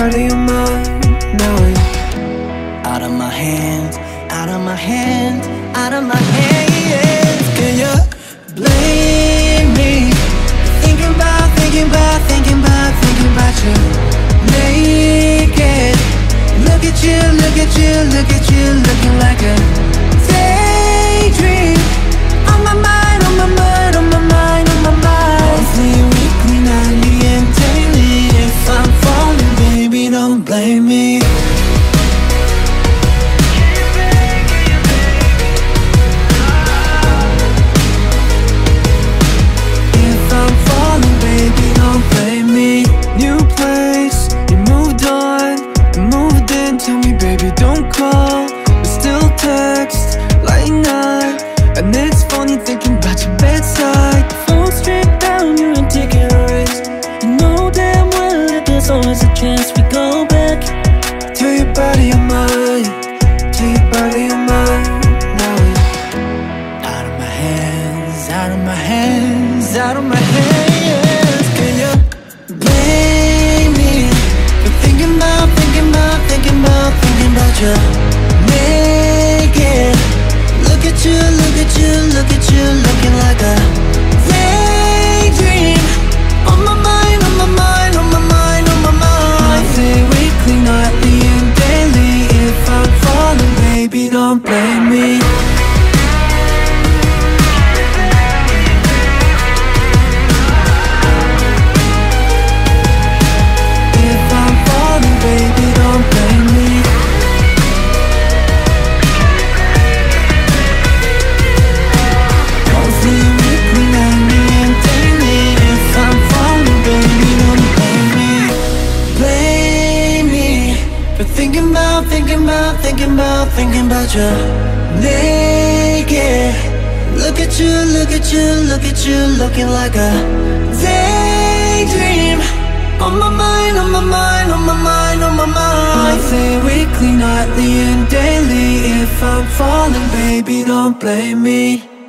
Your body of mine. Now it's out of my hands, out of my hands, out of my hands. Can you blame me? Thinking about, thinking about, thinking about, thinking about you. Naked. Look at you, look at you, look at you, looking like a hands, out of my hands. Can you blame me for thinking about, thinking about, thinking about, thinking about you? Naked. Look at you, look at you, look at you, looking like a daydream. On my mind, on my mind, on my mind, on my mind. Weekly, nightly, and daily. If falling, baby, don't blame me. For thinking about, thinking about, thinking about, thinking about you. Naked. Look at you, look at you, look at you, looking like a daydream. On my mind, on my mind, on my mind, on my mind. Monthly, weekly, nightly, and daily. If I'm falling, baby, don't blame me.